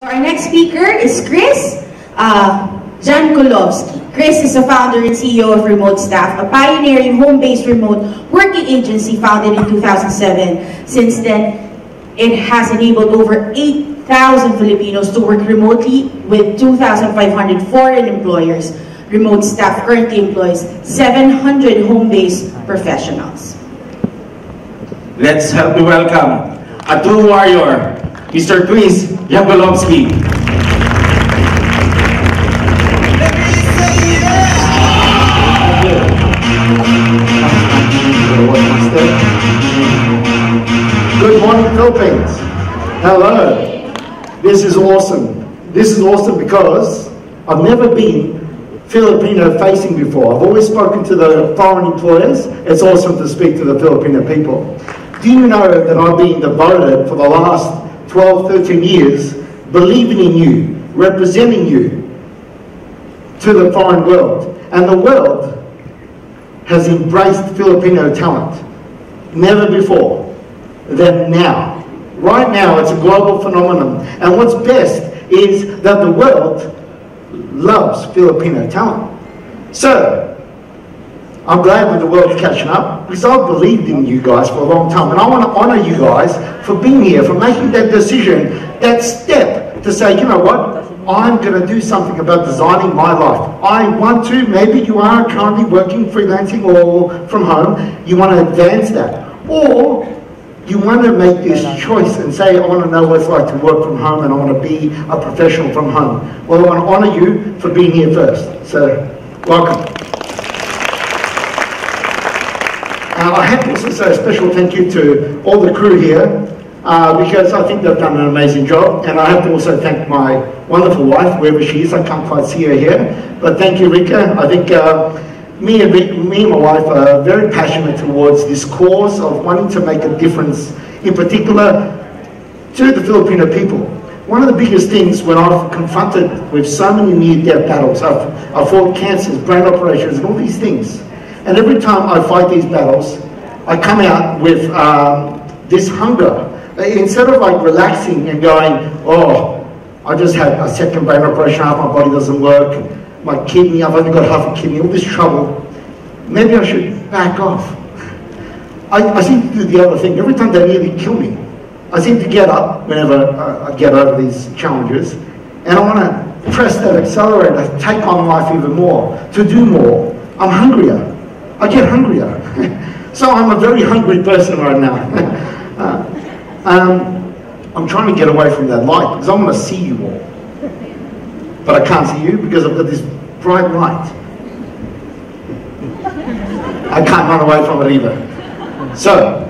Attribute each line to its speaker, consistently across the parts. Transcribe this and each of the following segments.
Speaker 1: Our next speaker is Chris uh, Jankulovski. Chris is the founder and CEO of Remote Staff, a pioneering home-based remote working agency founded in 2007. Since then, it has enabled over 8,000 Filipinos to work remotely with 2,500 foreign employers. Remote Staff currently employs 700 home-based professionals.
Speaker 2: Let's help me welcome a true warrior, Mr. Chris Jankulovski.
Speaker 3: Good morning, Philippines. Hello. This is awesome. This is awesome because I've never been Filipino facing before. I've always spoken to the foreign employers. It's awesome to speak to the Filipino people. Do you know that I've been devoted for the last 12, 13 years believing in you, representing you to the foreign world? And the world has embraced Filipino talent. Never before than now. Right now, it's a global phenomenon. And what's best is that the world loves Filipino talent. So, I'm glad that the world's catching up because I've believed in you guys for a long time. And I want to honour you guys for being here, for making that decision, that step to say, you know what? I'm going to do something about designing my life. I want to, maybe you are currently working freelancing or from home, you want to advance that. Or you want to make this choice and say, I want to know what it's like to work from home and I want to be a professional from home. Well, I want to honour you for being here first. So, welcome. Uh, I have to also say a special thank you to all the crew here uh, because I think they've done an amazing job. And I have to also thank my wonderful wife, wherever she is. I can't quite see her here. But thank you, Rika. I think uh, me, and me and my wife are very passionate towards this cause of wanting to make a difference, in particular to the Filipino people. One of the biggest things when I've confronted with so many near-death battles, I've, I've fought cancers, brain operations, and all these things. And every time I fight these battles, I come out with um, this hunger. Instead of like relaxing and going, oh, I just had a second brain operation, half my body doesn't work, my kidney, I've only got half a kidney, all this trouble, maybe I should back off. I, I seem to do the other thing. Every time they nearly kill me, I seem to get up whenever I get over these challenges, and I want to press that accelerator, take on life even more, to do more. I'm hungrier. I get hungrier. so I'm a very hungry person right now. uh, um, I'm trying to get away from that light because I want to see you all. But I can't see you because I've got this bright light. I can't run away from it either. So,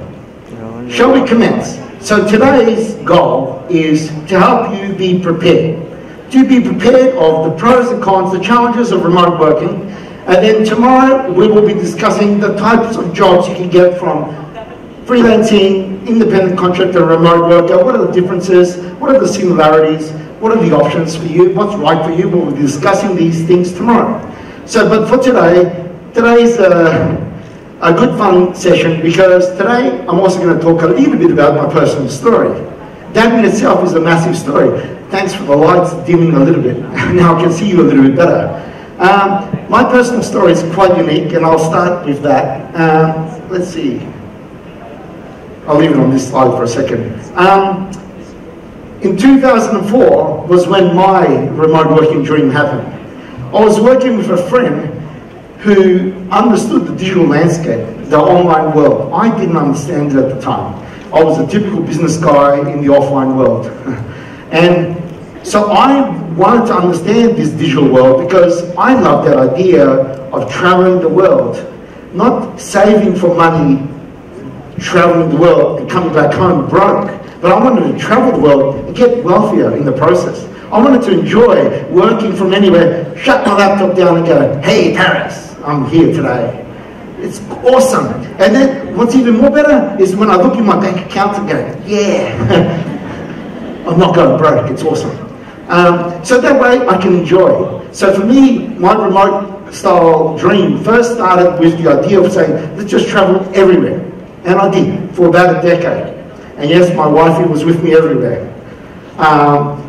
Speaker 3: shall we commence? So today's goal is to help you be prepared. To be prepared of the pros and cons, the challenges of remote working, and then tomorrow we will be discussing the types of jobs you can get from freelancing, independent contractor, remote worker, what are the differences, what are the similarities, what are the options for you, what's right for you, we'll be discussing these things tomorrow. So, but for today, today is a, a good fun session because today I'm also going to talk a little bit about my personal story. That in itself is a massive story. Thanks for the lights dimming a little bit. now I can see you a little bit better. Um, my personal story is quite unique and I'll start with that. Um, let's see. I'll leave it on this slide for a second. Um, in 2004 was when my remote working dream happened. I was working with a friend who understood the digital landscape, the online world. I didn't understand it at the time. I was a typical business guy in the offline world. and so I wanted to understand this digital world because I love that idea of traveling the world, not saving for money, traveling the world and coming back home broke. But I wanted to travel the world and get wealthier in the process. I wanted to enjoy working from anywhere, shut my laptop down and go, hey Paris, I'm here today. It's awesome. And then what's even more better is when I look in my bank account and go, yeah, I'm not going broke, it's awesome. Um, so that way I can enjoy. So for me, my remote style dream first started with the idea of saying, let's just travel everywhere. And I did for about a decade. And yes, my wife was with me everywhere. Um,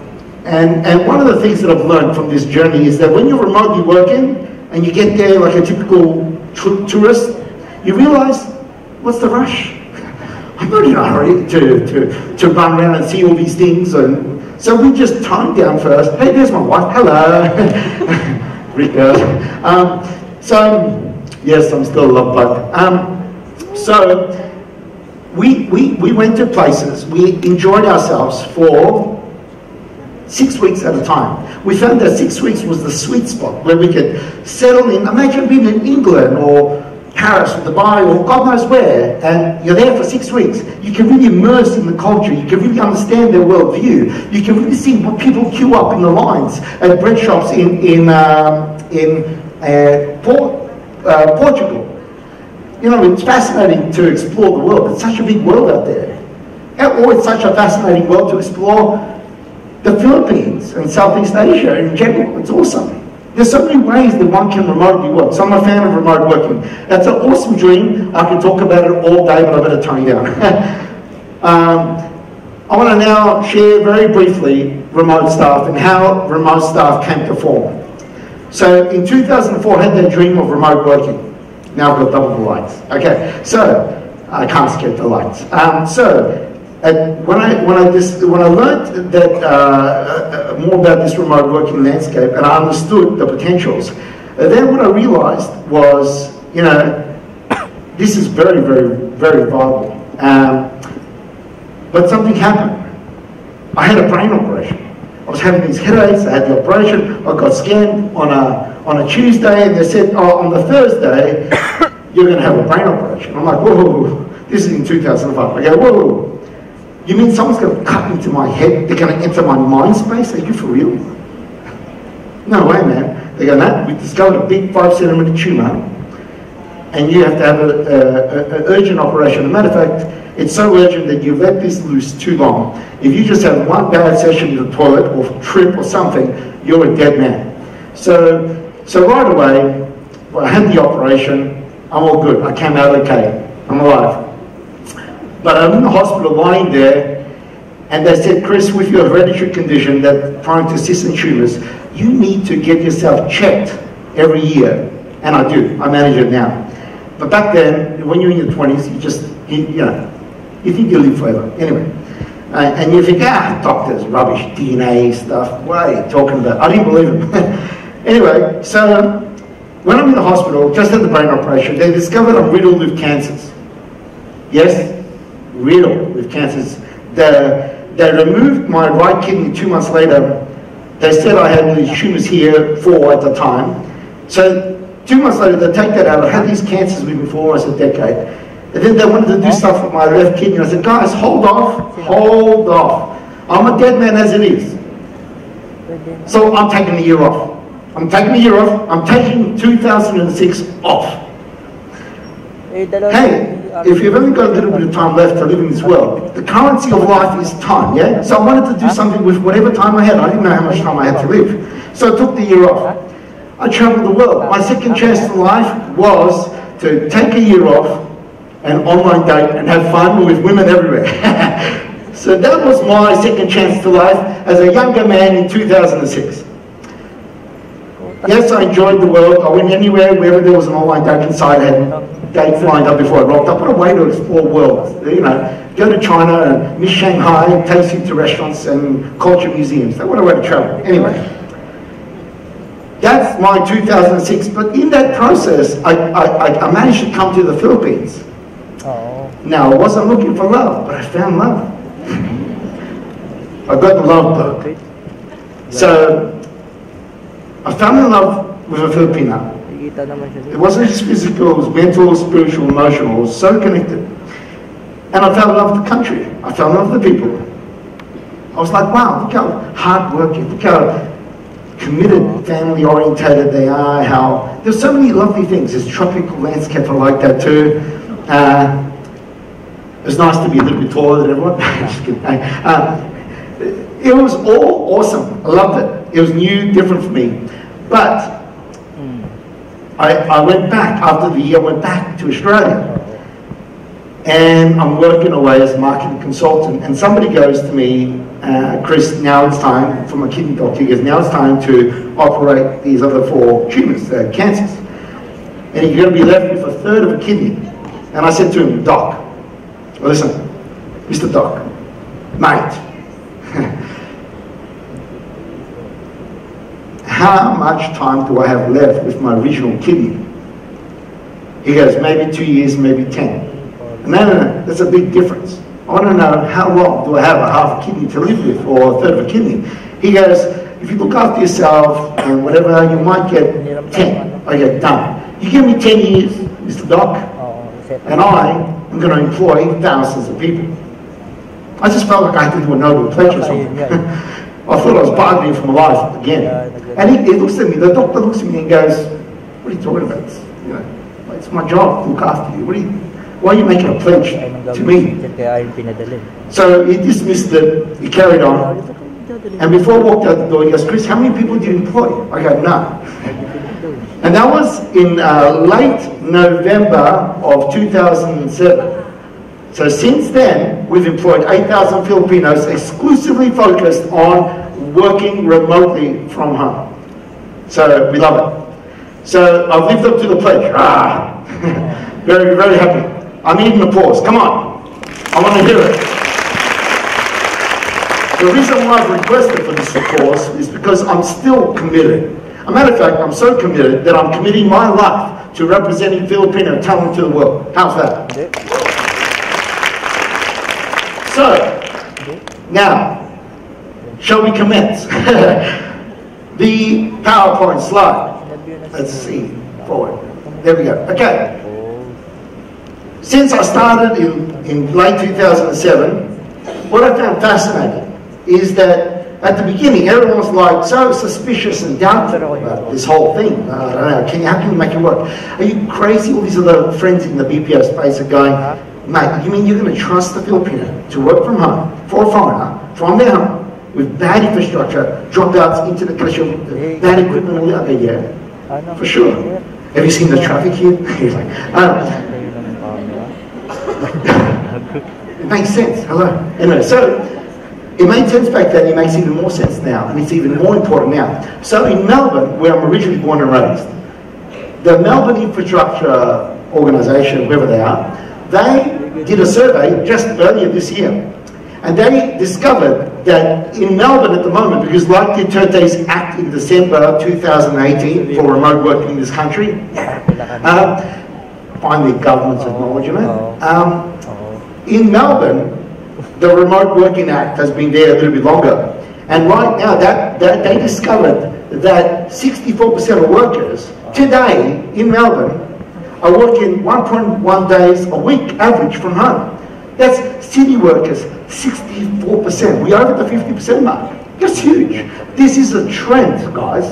Speaker 3: And, and one of the things that I've learned from this journey is that when you're remotely working and you get there like a typical tourist, you realize, what's the rush? I'm not in a hurry to, to, to run around and see all these things. And so we just tone down first. Hey, there's my wife. Hello. Rika. Um, so, yes, I'm still a love bug. Um, so, we, we, we went to places, we enjoyed ourselves for six weeks at a time. We found that six weeks was the sweet spot where we could settle in. Imagine being in England or Paris or Dubai or God knows where, and you're there for six weeks. You can really immerse in the culture. You can really understand their worldview. You can really see what people queue up in the lines at bread shops in in um, in uh, Port, uh, Portugal. You know, it's fascinating to explore the world. It's such a big world out there. Or it's such a fascinating world to explore the Philippines and Southeast Asia in general. It's awesome. There's so many ways that one can remotely work. So I'm a fan of remote working. That's an awesome dream. I can talk about it all day, but I better tone down. um, I want to now share very briefly remote staff and how remote staff came to form. So in 2004, I had that dream of remote working. Now I've got double the lights. Okay, so I can't skip the lights. Um, so and when I when I just when I learned that uh, uh, more about this remote working landscape and I understood the potentials, uh, then what I realised was, you know, this is very very very viable. Um, but something happened. I had a brain operation. I was having these headaches. I had the operation. I got scanned on a on a Tuesday, and they said, "Oh, on the Thursday, you're going to have a brain operation." I'm like, "Whoa!" This is in 2005. I go, "Whoa!" You mean someone's going to cut into my head? They're going to enter my mind space? Are you for real? No way, man. They go, no, we discovered a big five centimeter tumor and you have to have an urgent operation. As a matter of fact, it's so urgent that you let this loose too long. If you just have one bad session in the toilet or trip or something, you're a dead man. So, so right away, well, I had the operation. I'm all good. I came out okay. I'm alive. But I'm in the hospital lying there, and they said, Chris, with your hereditary condition that prone to cystic tumors, you need to get yourself checked every year. And I do. I manage it now. But back then, when you're in your 20s, you just, you, you know, you think you live forever. Anyway. Uh, and you think, ah, doctors, rubbish, DNA stuff. What are you talking about? I didn't believe him. anyway, so when I'm in the hospital, just had the brain operation, they discovered I'm riddled with cancers. Yes? Riddled with cancers. They, they removed my right kidney two months later. They said I had these tumors here, four at the time. So two months later, they take that out. I had these cancers with me for almost a decade. And then they wanted to do stuff with my left kidney. I said, guys, hold off, hold off. I'm a dead man as it is. So I'm taking the year off. I'm taking the year off. I'm taking 2006 off. Hey, if you've only got a little bit of time left to live in this world, the currency of life is time, yeah? So I wanted to do something with whatever time I had. I didn't know how much time I had to live. So I took the year off. I traveled the world. My second chance to life was to take a year off and online date and have fun with women everywhere. so that was my second chance to life as a younger man in 2006. Yes, I enjoyed the world. I went anywhere, wherever there was an online dating site, I had dates lined up before I rocked up. What a way to explore world. You know, go to China and miss Shanghai, take you to restaurants and culture museums. What a way to travel. Anyway, that's my 2006. But in that process, I, I, I managed to come to the Philippines. Oh. Now, I wasn't looking for love, but I found love. I got the love book. So I fell in love with a Filipina. It wasn't just physical, it was mental, spiritual, emotional. It was so connected. And I fell in love with the country. I fell in love with the people. I was like, wow, look how hardworking, look how committed, family orientated they are, how there's so many lovely things. There's tropical landscape, I like that too. Uh, it's nice to be a little bit taller than everyone. uh, it was all awesome. I loved it. It was new, different for me. But I, I went back, after the year, I went back to Australia. and I'm working away as a marketing consultant, and somebody goes to me, uh, Chris, now it's time, from a kidney doctor, he goes, now it's time to operate these other four tumours, uh, cancers. And you're going to be left with a third of a kidney. And I said to him, Doc, listen, Mr. Doc, mate, how much time do I have left with my original kidney? He goes, maybe two years, maybe 10. No, no, no, that's a big difference. I want to know how long do I have a half kidney to live with or a third of a kidney. He goes, if you look after yourself and whatever, you might get 10. I get done. You give me 10 years, Mr. Doc, and I am going to employ thousands of people. I just felt like I had to do a noble pledge or something. I thought I was bargaining for my life again. And he, he, looks at me, the doctor looks at me and goes, what are you talking about? You know, it's my job to look after you. What are you, why are you making a pledge to me? So he dismissed it, he carried on. And before I walked out the door, he goes, Chris, how many people do you employ? I go, none. And that was in uh, late November of 2007. So since then, we've employed 8,000 Filipinos exclusively focused on working remotely from home. So we love it. So I've lived up to the pledge. Ah, very, very happy. I need an applause. Come on. I want to hear it. The reason why I've requested for this applause is because I'm still committed. A matter of fact, I'm so committed that I'm committing my life to representing Filipino talent to the world. How's that? So, now, shall we commence? the PowerPoint slide. Let's see, forward. There we go. Okay. Since I started in, in late 2007, what I found fascinating is that at the beginning, everyone was like so suspicious and doubtful about this whole thing. Uh, I don't know, can you, how can you make it work? Are you crazy? All these other friends in the BPO space are going, Mate, you mean you're going to trust the Filipino to work from home for a foreigner from their home with bad infrastructure, dropouts, internet connection, bad equipment, all that? Okay, yeah, for sure. Have you seen the traffic here? He's like, um, it makes sense. Hello. Anyway, so it made sense back then. It makes even more sense now, and it's even more important now. So in Melbourne, where I'm originally born and raised, the Melbourne Infrastructure Organisation, whoever they are, they did a survey just earlier this year, and they discovered that in Melbourne at the moment, because like the Duterte's Act in December 2018 for remote working in this country, uh, finally government's acknowledgement, um, in Melbourne, the Remote Working Act has been there a little bit longer. And right now, that, that they discovered that 64% of workers today in Melbourne are working 1.1 days a week average from home. That's city workers, 64%. We are at the 50% mark. That's huge. This is a trend, guys.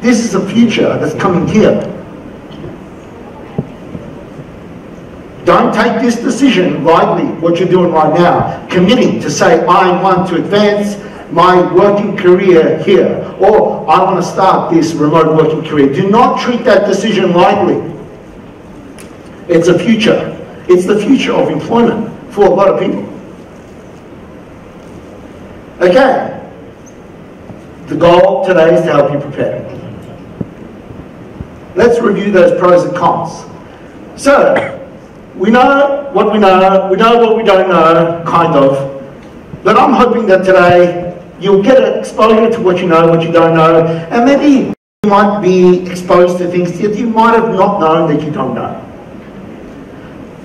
Speaker 3: This is a future that's coming here. Don't take this decision lightly, what you're doing right now, committing to say, I want to advance my working career here, or I want to start this remote working career. Do not treat that decision lightly. It's a future. It's the future of employment for a lot of people. Okay. The goal today is to help you prepare. Let's review those pros and cons. So, we know what we know, we know what we don't know, kind of. But I'm hoping that today you'll get an exposure to what you know, what you don't know, and maybe you might be exposed to things that you might have not known that you don't know.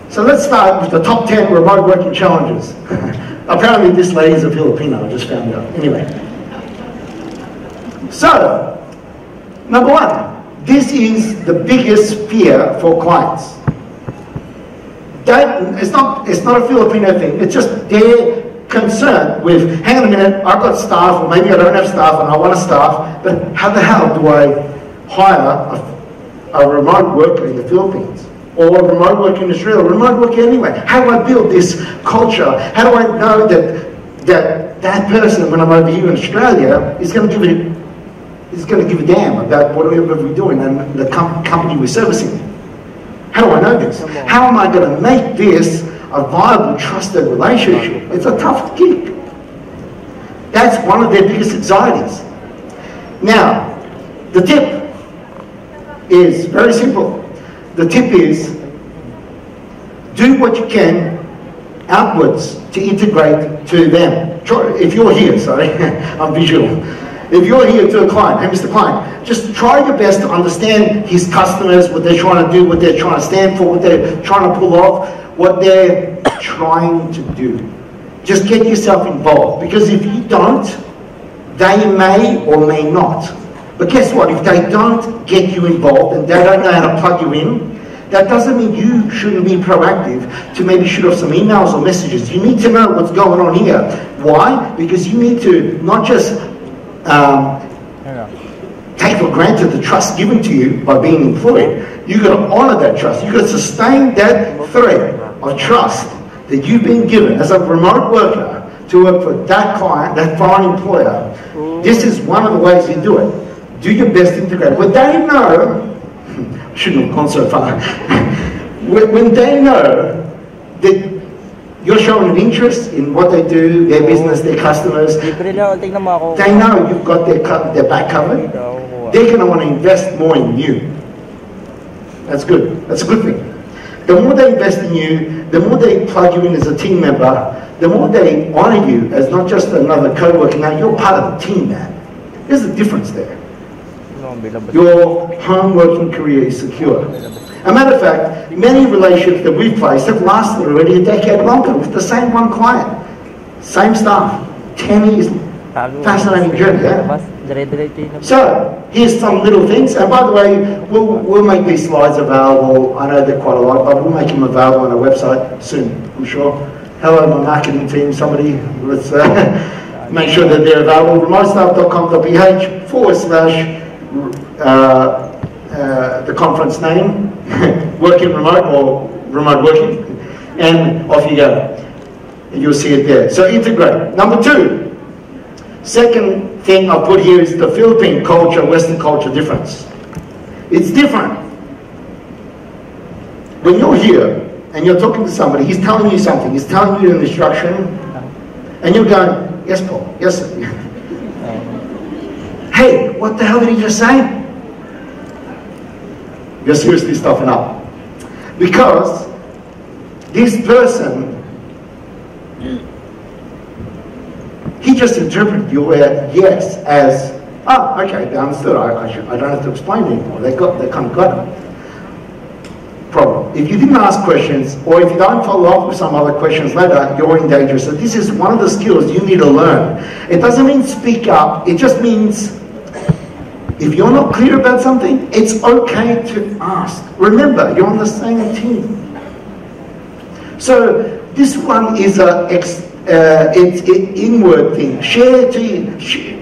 Speaker 3: So let's start with the top 10 remote working challenges. Apparently this lady's a Filipino, I just found out. Anyway. So, number one, this is the biggest fear for clients. That, it's, not, it's not a Filipino thing, it's just their concern with, hang on a minute, I've got staff, or maybe I don't have staff and I want a staff, but how the hell do I hire a, a remote worker in the Philippines? Or remote work in Australia, remote work anywhere. How do I build this culture? How do I know that that, that person, when I'm over here in Australia, is going to give it is going to give a damn about whatever we're doing and the com company we're servicing. How do I know this? How am I going to make this a viable, trusted relationship, it's a tough gig. That's one of their biggest anxieties. Now, the tip is very simple. The tip is do what you can outwards to integrate to them. If you're here, sorry, I'm visual. If you're here to a client, hey Mr. Client, just try your best to understand his customers, what they're trying to do, what they're trying to stand for, what they're trying to pull off, what they're trying to do. Just get yourself involved because if you don't, they may or may not. But guess what? If they don't get you involved and they don't know how to plug you in, that doesn't mean you shouldn't be proactive to maybe shoot off some emails or messages. You need to know what's going on here. Why? Because you need to not just um, take for granted the trust given to you by being employed. You've got to honor that trust. You've got to sustain that thread of trust that you've been given as a remote worker to work for that client, that foreign employer. This is one of the ways you do it. Do your best to integrate. When they know, shouldn't have gone so far, when they know that you're showing an interest in what they do, their business, their customers. They know you've got their, their back covered. They're going to want to invest more in you. That's good. That's a good thing. The more they invest in you, the more they plug you in as a team member, the more they honor you as not just another co-worker. Now you're part of the team, man. There's a difference there. Your home working career is secure. A matter of fact, many relationships that we've placed have lasted already a decade longer with the same one client, same staff, 10 years. Fascinating journey, yeah? So, here's some little things. And by the way, we'll, we'll make these slides available. I know they're quite a lot, but we'll make them available on our website soon, I'm sure. Hello, my marketing team. Somebody, let's uh, make sure that they're available. remotestaff.com.ph forward slash Uh, uh, the conference name, working remote or remote working, and off you go. You'll see it there. So integrate. Number two, second thing I put here is the Philippine culture, Western culture difference. It's different. When you're here and you're talking to somebody, he's telling you something, he's telling you an instruction, and you're going, yes, Paul, yes, sir. hey, what the hell did he just say? You're seriously stuffing up. Because this person, he just interpreted your word yes as, oh, okay, they understood. I, I, should, I don't have to explain anymore. They got, they kind of got it. Problem. If you didn't ask questions, or if you don't follow up with some other questions later, you're in danger. So this is one of the skills you need to learn. It doesn't mean speak up. It just means if you're not clear about something, it's okay to ask. Remember, you're on the same team. So this one is a ex, uh, it's an inward thing. Share to you, share.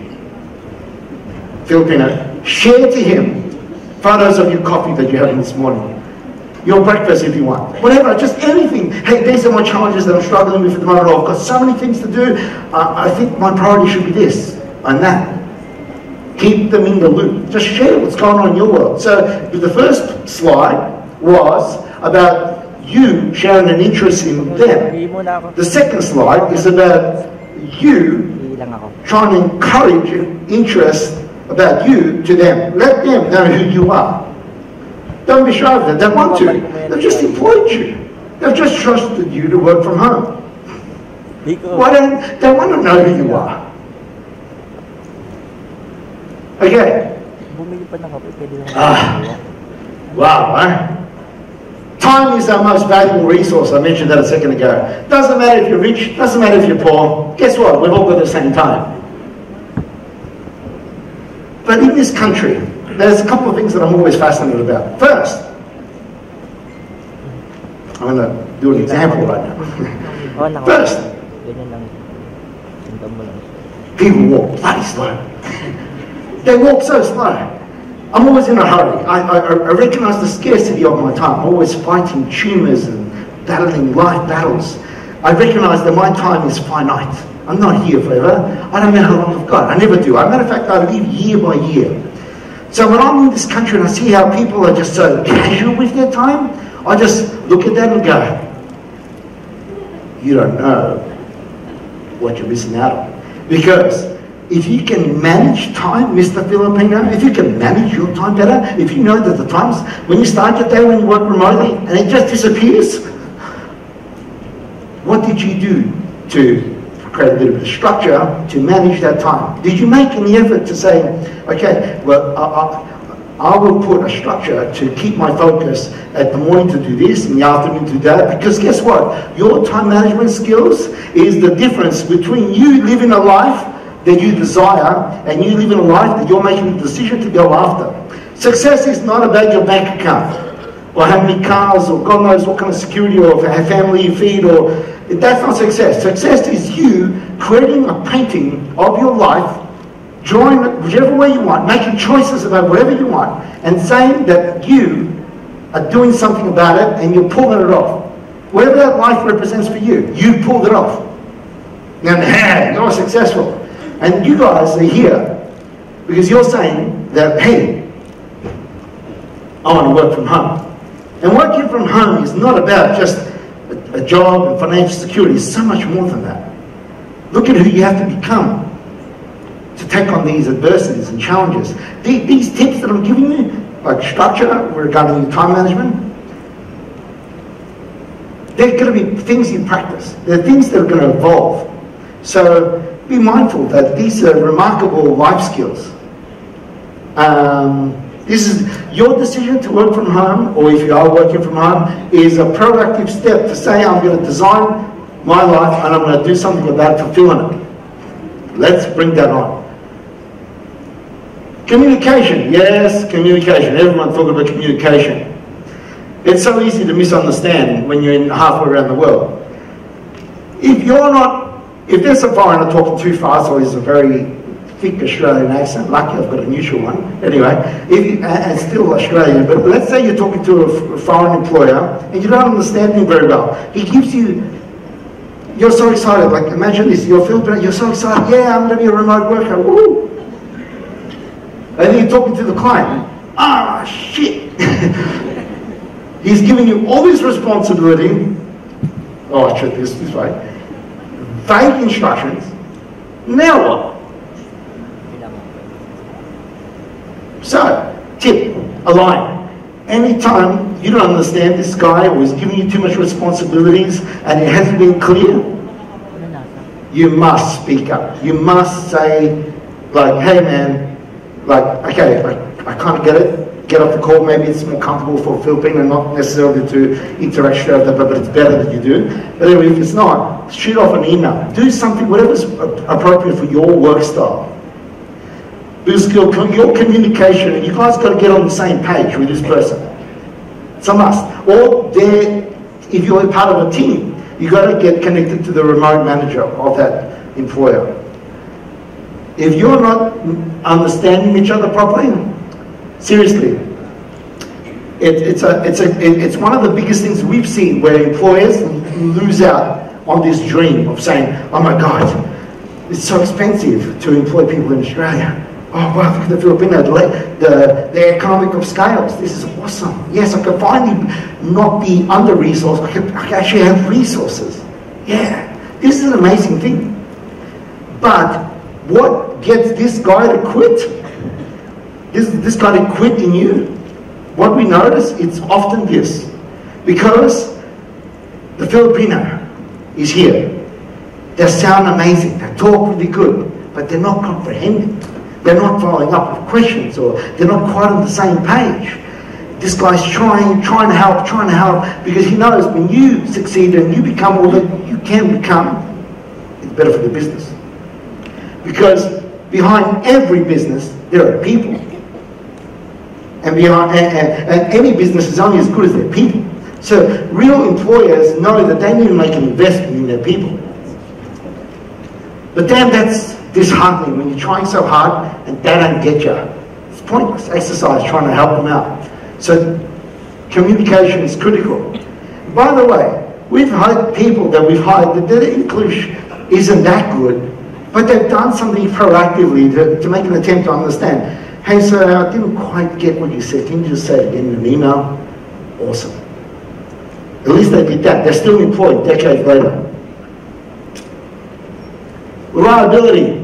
Speaker 3: Filipino, share to him photos of your coffee that you're having this morning. Your breakfast if you want. Whatever, just anything. Hey, these are my challenges that I'm struggling with at the moment. I've got so many things to do. Uh, I think my priority should be this and that. Keep them in the loop. Just share what's going on in your world. So the first slide was about you sharing an interest in them. The second slide is about you trying to encourage interest about you to them. Let them know who you are. Don't be shy of that. They want to. They've just employed you. They've just trusted you to work from home. Why don't they want to know who you are? Okay. Ah. Wow, eh? Time is our most valuable resource. I mentioned that a second ago. Doesn't matter if you're rich, doesn't matter if you're poor. Guess what? We've all got the same time. But in this country, there's a couple of things that I'm always fascinated about. First, I'm going to do an example right now. First, people walk bloody slow. They walk so slow. I'm always in a hurry. I, I, I recognize the scarcity of my time. I'm always fighting tumors and battling life battles. I recognize that my time is finite. I'm not here forever. I don't know how long I've got. I never do. As a matter of fact, I live year by year. So when I'm in this country and I see how people are just so casual with their time, I just look at them and go, you don't know what you're missing out on. Because if you can manage time, Mr. Filipino, if you can manage your time better, if you know that the times when you start your day when you work remotely and it just disappears, what did you do to create a bit of a structure to manage that time? Did you make any effort to say, okay, well, I, I, I will put a structure to keep my focus at the morning to do this, in the afternoon to do that, because guess what? Your time management skills is the difference between you living a life that you desire and you living a life that you're making the decision to go after. Success is not about your bank account or how many cars or God knows what kind of security or how family you feed or that's not success. Success is you creating a painting of your life drawing it whichever way you want, making choices about whatever you want, and saying that you are doing something about it and you're pulling it off. Whatever that life represents for you, you pulled it off. And hey, you're successful. And you guys are here because you're saying that, hey, I want to work from home. And working from home is not about just a, a job and financial security. It's so much more than that. Look at who you have to become to take on these adversities and challenges. These tips that I'm giving you, like structure regarding time management, they're going to be things you practice. They're things that are going to evolve. So be mindful that these are remarkable life skills. Um, this is your decision to work from home, or if you are working from home, is a proactive step to say, I'm going to design my life and I'm going to do something about fulfilling it. Let's bring that on. Communication, yes, communication. Everyone's talking about communication. It's so easy to misunderstand when you're in halfway around the world. If you're not, if there's a foreigner talking too fast or he's a very thick Australian accent, lucky I've got a neutral one, anyway, if, and still Australian, but let's say you're talking to a foreign employer and you don't understand him very well. He gives you you're so excited, like imagine this, you're Filipino, you're so excited, yeah, I'm gonna be a remote worker, woo! And then you're talking to the client. Ah, shit. He's giving you all this responsibility. Oh, I should this this way. Vague instructions. Now what? So, tip, align. Anytime you don't understand this guy or he's giving you too much responsibilities and it hasn't been clear, you must speak up. You must say, like, hey man, like, okay, I, I of get it, get off the call, maybe it's more comfortable for Filipino and not necessarily to interact straight after, but, it's better that you do. But anyway, if it's not, shoot off an email. Do something, whatever's appropriate for your work style. Because your, your communication, you guys got to get on the same page with this person. It's a must. Or if you're part of a team, you got to get connected to the remote manager of that employer. If you're not understanding each other properly, seriously, it, it's, a, it's, a, it, it's one of the biggest things we've seen where employers lose out on this dream of saying, oh my God, it's so expensive to employ people in Australia. Oh wow, look at the Filipino, the, the, economic of scales. This is awesome. Yes, I can finally not be under-resourced. I can, I can actually have resources. Yeah, this is an amazing thing. But what gets this guy to quit? Is this guy to quit in you? What we notice, it's often this. Because the Filipino is here. They sound amazing, they talk really good, but they're not comprehending. They're not following up with questions or they're not quite on the same page. This guy's trying, trying to help, trying to help, because he knows when you succeed and you become all that you can become, it's better for the business. Because behind every business, there are people. And, behind, and, and, and any business is only as good as their people. So real employers know that they need to make an investment in their people. But damn, that's disheartening when you're trying so hard and they don't get you. It's pointless exercise trying to help them out. So communication is critical. By the way, we've hired people that we've hired that their English isn't that good, but they've done something proactively to, to make an attempt to understand. Hey, sir, I didn't quite get what you said. Can you just say it again in an email? Awesome. At least they did that. They're still employed decades later. Reliability.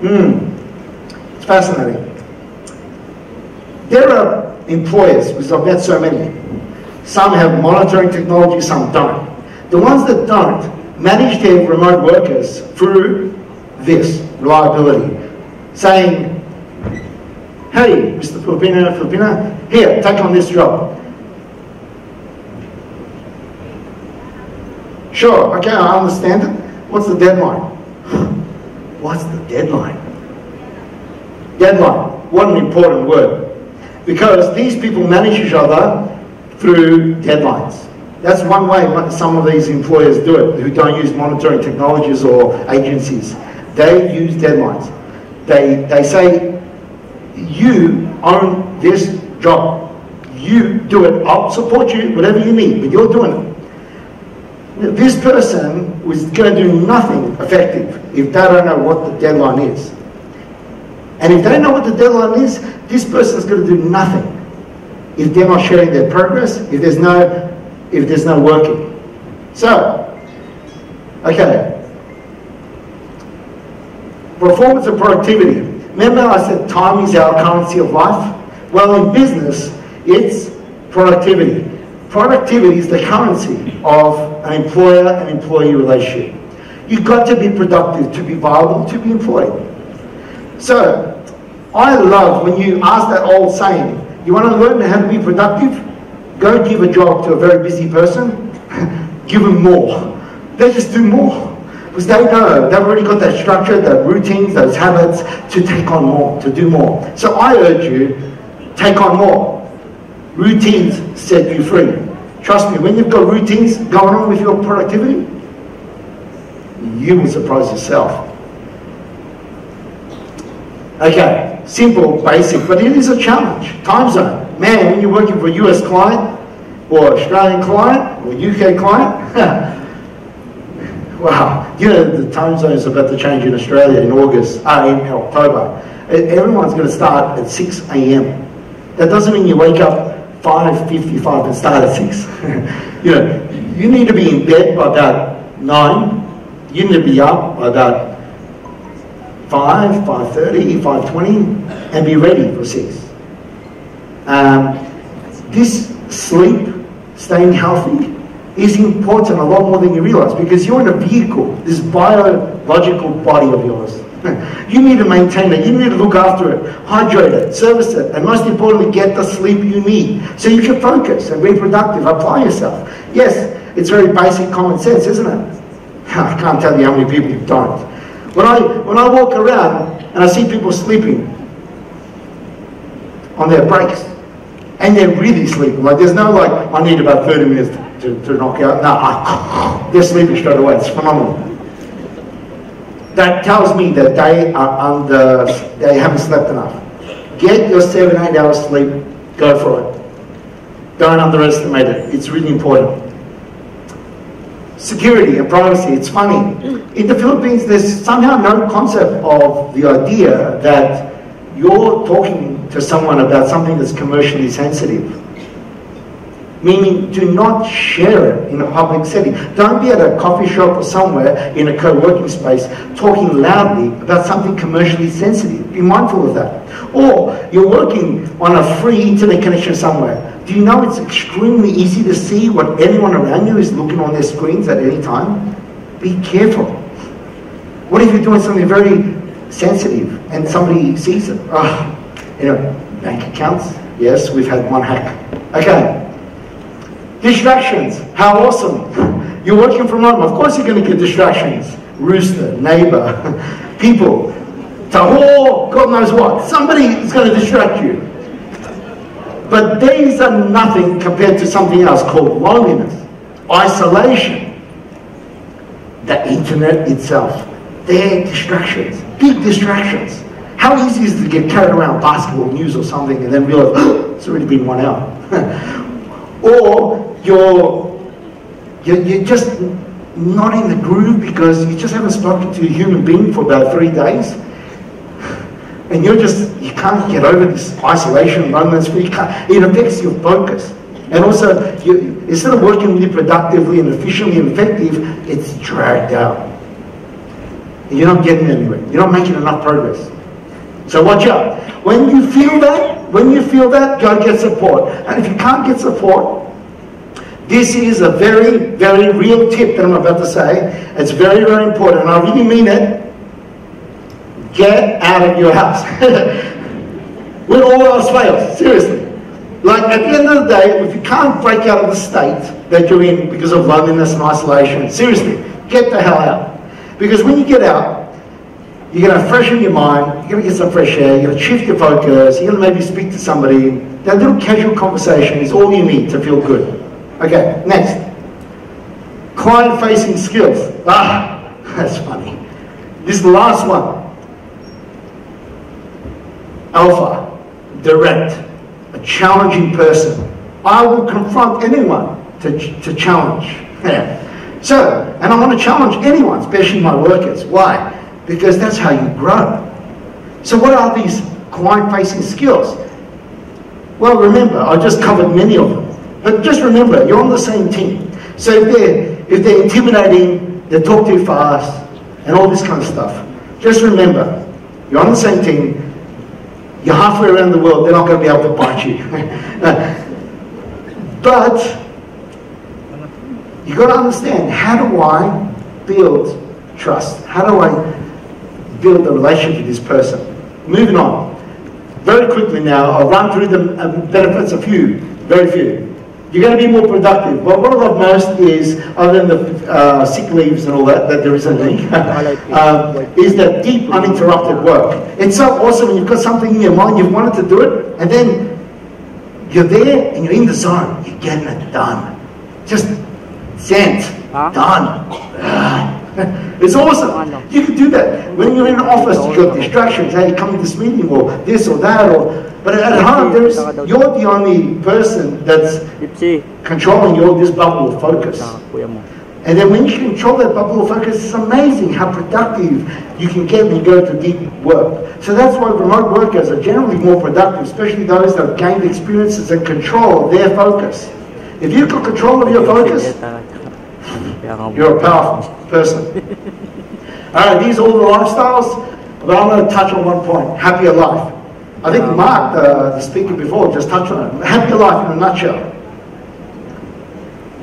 Speaker 3: Hmm. It's fascinating. There are employers, because I've met so many. Some have monitoring technology, some don't. The ones that don't manage their remote workers through this, reliability. Saying, hey, Mr. Filipina, Filipina, here, take on this job. Sure, okay, I understand it. What's the deadline? What's the deadline? Deadline, what an important word. Because these people manage each other through deadlines. That's one way some of these employers do it, who don't use monitoring technologies or agencies. They use deadlines. They, they say, you own this job. You do it. I'll support you, whatever you need, but you're doing it this person is going to do nothing effective if they don't know what the deadline is. And if they know what the deadline is, this person is going to do nothing if they're not sharing their progress, if there's no, if there's no working. So, okay. Performance and productivity. Remember I said time is our currency of life? Well, in business, it's productivity. Productivity is the currency of an employer and employee relationship. You've got to be productive to be viable, to be employed. So, I love when you ask that old saying, you want to learn how to be productive? Go give a job to a very busy person, give them more. They just do more. Because they know, they've already got that structure, that routines, those habits to take on more, to do more. So I urge you, take on more. Routines set you free. Trust me, when you've got routines going on with your productivity, you will surprise yourself. Okay, simple, basic, but it is a challenge. Time zone. Man, when you're working for a US client, or Australian client, or UK client, wow, you know the time zone is about to change in Australia in August, uh, in October. Everyone's going to start at 6 a.m. That doesn't mean you wake up 5.55 and start at 6. you know, you need to be in bed by about 9. You need to be up by about 5, 5.30, 5.20 and be ready for 6. Um, this sleep, staying healthy, is important a lot more than you realize because you're in a vehicle, this biological body of yours. You need to maintain it. You need to look after it, hydrate it, service it, and most importantly, get the sleep you need so you can focus and be productive, apply yourself. Yes, it's very basic common sense, isn't it? I can't tell you how many people don't. When I, when I walk around and I see people sleeping on their breaks, and they're really sleeping, like there's no like, I need about 30 minutes to, to, knock out. No, I, they're sleeping straight away. It's phenomenal that tells me that they are under, they haven't slept enough. Get your seven, eight hours sleep, go for it. Don't underestimate it, it's really important. Security and privacy, it's funny. In the Philippines, there's somehow no concept of the idea that you're talking to someone about something that's commercially sensitive meaning do not share it in a public setting. Don't be at a coffee shop or somewhere in a co-working space talking loudly about something commercially sensitive. Be mindful of that. Or you're working on a free internet connection somewhere. Do you know it's extremely easy to see what anyone around you is looking on their screens at any time? Be careful. What if you're doing something very sensitive and somebody sees it? Oh, you know, bank accounts. Yes, we've had one hack. Okay. Distractions. How awesome. You're working from home. Of course you're going to get distractions. Rooster, neighbor, people. Tahor, God knows what. Somebody is going to distract you. But these are nothing compared to something else called loneliness, isolation, the internet itself. They're distractions, big distractions. How easy is it to get carried around basketball news or something and then realize, oh, it's already been one hour. or you're, you're, you're just not in the groove because you just haven't spoken to a human being for about three days. And you're just, you can't get over this isolation, loneliness, it affects your focus. And also, you, instead of working really productively and efficiently and effective, it's dragged out. and you're not getting anywhere. You're not making enough progress. So watch out. When you feel that, when you feel that, go get support. And if you can't get support, this is a very, very real tip that I'm about to say. It's very, very important, and I really mean it. Get out of your house. when all else fails, seriously. Like at the end of the day, if you can't break out of the state that you're in because of loneliness and isolation, seriously, get the hell out. Because when you get out, you're going to freshen your mind, you're going to get some fresh air, you're going to shift your focus, you're going to maybe speak to somebody. That little casual conversation is all you need to feel good. Okay, next. Client-facing skills. Ah, that's funny. This is the last one. Alpha, direct, a challenging person. I will confront anyone to, to challenge. Yeah. So, and I want to challenge anyone, especially my workers. Why? Because that's how you grow. So what are these client-facing skills? Well, remember, I just covered many of them. But just remember, you're on the same team. So if they're, if they're intimidating, they talk too fast, and all this kind of stuff, just remember, you're on the same team, you're halfway around the world, they're not going to be able to bite you. but you've got to understand, how do I build trust? How do I build a relationship with this person? Moving on. Very quickly now, I'll run through the um, benefits, a few, very few. You're going to be more productive. But what I love most is, other than the uh, sick leaves and all that, that there isn't any, um, is that deep, uninterrupted work. It's so awesome when you've got something in your mind, you've wanted to do it, and then you're there and you're in the zone. You're getting it done. Just sent, huh? done. it's awesome. You can do that. When you're in office, you've got distractions. Hey, you come to this meeting or this or that or but at heart, there's, you're the only person that's controlling your this bubble of focus. And then when you control that bubble of focus, it's amazing how productive you can get when you go to deep work. So that's why remote workers are generally more productive, especially those that have gained experiences and control their focus. If you've got control of your focus, you're a powerful person. all right, these are all the lifestyles, but I'm going to touch on one point, happier life. I think um, Mark, the, the speaker before, just touched on it. Happier life in a nutshell.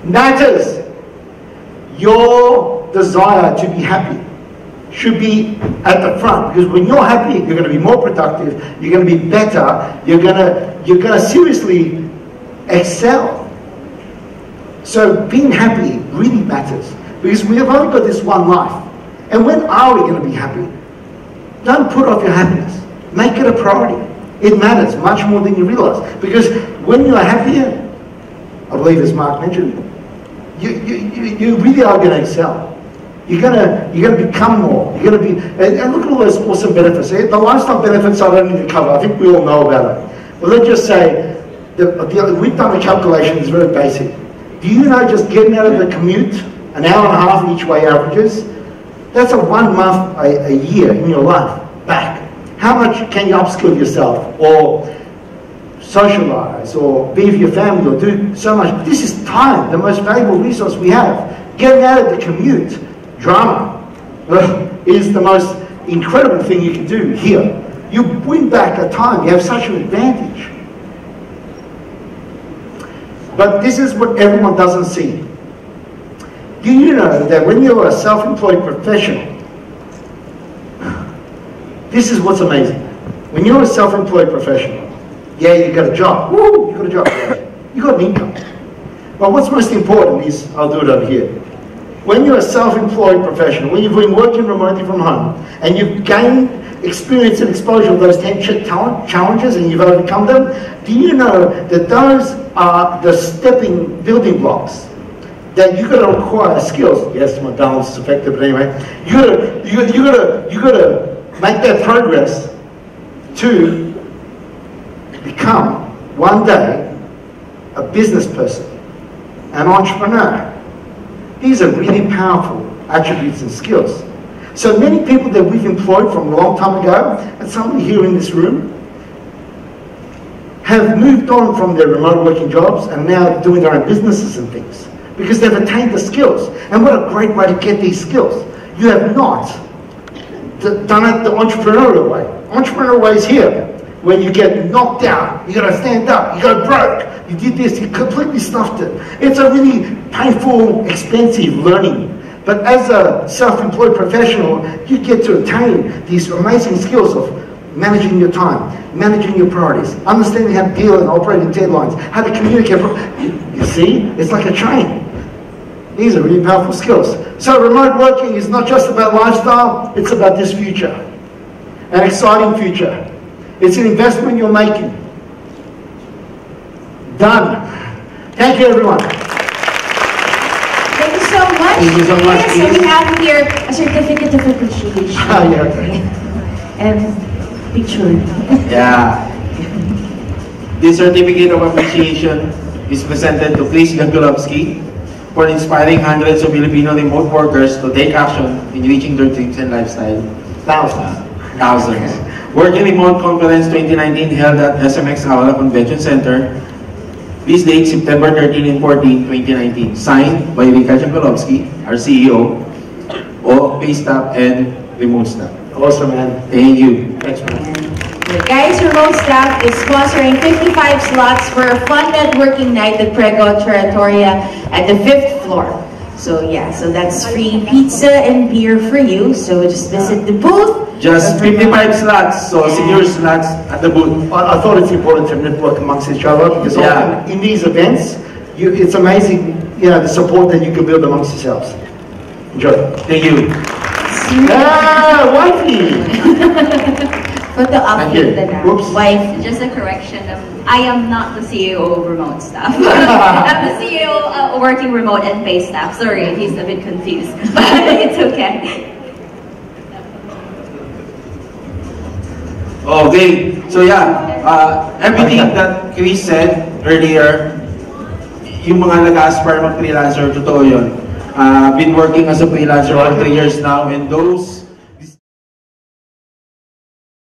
Speaker 3: Matters. Your desire to be happy should be at the front because when you're happy, you're going to be more productive. You're going to be better. You're going to you're going to seriously excel. So being happy really matters because we have only got this one life. And when are we going to be happy? Don't put off your happiness. Make it a priority. It matters much more than you realize. Because when you are happier, I believe as Mark mentioned, you, you, you, really are going to excel. You're gonna you're gonna become more. You're gonna be and, and, look at all those awesome benefits. Eh, the lifestyle benefits I don't need to cover. I think we all know about it. But let's just say the, the, we've done a calculation. It's very basic. Do you know just getting out of the commute an hour and a half each way averages? That's a one month a, a year in your life back. How much can you upskill yourself or socialize or be with your family or do so much? This is time, the most valuable resource we have. Getting out of the commute, drama, is the most incredible thing you can do here. You win back a time, you have such an advantage. But this is what everyone doesn't see. Do you know that when you're a self-employed professional, this is what's amazing. When you're a self-employed professional, yeah, you got a job. Woo, you got a job. you got an income. But what's most important is, I'll do it over here. When you're a self-employed professional, when you've been working remotely from home, and you've gained experience and exposure of those 10 challenges and you've overcome them, do you know that those are the stepping building blocks that you got to acquire skills. Yes, my balance is affected, but anyway, you got to you, you to you got to make that progress to become one day a business person, an entrepreneur. These are really powerful attributes and skills. So many people that we've employed from a long time ago, and somebody here in this room, have moved on from their remote working jobs and now doing their own businesses and things because they've attained the skills. And what a great way to get these skills. You have not done it the entrepreneurial way. Entrepreneurial way is here. When you get knocked out, you gotta stand up, you got broke, you did this, you completely stuffed it. It's a really painful, expensive learning. But as a self-employed professional, you get to attain these amazing skills of managing your time, managing your priorities, understanding how to deal and operate in deadlines, how to communicate. You, you see, it's like a train. These are really powerful skills. So remote working is not just about lifestyle, it's about this future. An exciting future. It's an investment you're making. Done. Thank you everyone.
Speaker 1: Thank you so much,
Speaker 2: so
Speaker 1: we have here a certificate of appreciation.
Speaker 3: Ah, yeah.
Speaker 1: And picture.
Speaker 2: Yeah. This certificate of appreciation is presented to Chris Gangulovsky for inspiring hundreds of Filipino remote workers to take action in reaching their dreams and lifestyle.
Speaker 3: Thousands.
Speaker 2: Thousands. Working Remote Conference 2019 held at SMX Aula Convention Center. This date, September 13 and 14, 2019. Signed by Rika Jankulovski, our CEO, of Paystop and Remote Staff.
Speaker 3: Awesome, man.
Speaker 2: Thank you.
Speaker 3: Thanks, man.
Speaker 1: Guys, Remote Staff is sponsoring 55 slots for a fun networking night at Prego Territoria at the fifth floor. So yeah, so that's free pizza and beer for you. So just visit the booth.
Speaker 2: Just 55 slots, so senior slots at the booth.
Speaker 3: I, I thought it's important to network amongst each other because
Speaker 2: Yeah.
Speaker 3: often in these events, you, it's amazing, you know, the support that you can build amongst yourselves. Enjoy.
Speaker 2: Thank you.
Speaker 3: Ah, wifey!
Speaker 1: Photo up
Speaker 3: Thank you.
Speaker 1: the na- wife.
Speaker 4: Just a correction, um, I am not the CEO of remote staff. I'm the CEO of working remote and pay staff. Sorry, he's a bit confused, but it's okay.
Speaker 2: Okay, so yeah, uh, everything that Chris said earlier, yung mga nag-aspire mag-freelancer, totoo yun. Uh, been working as a freelancer for three years now and those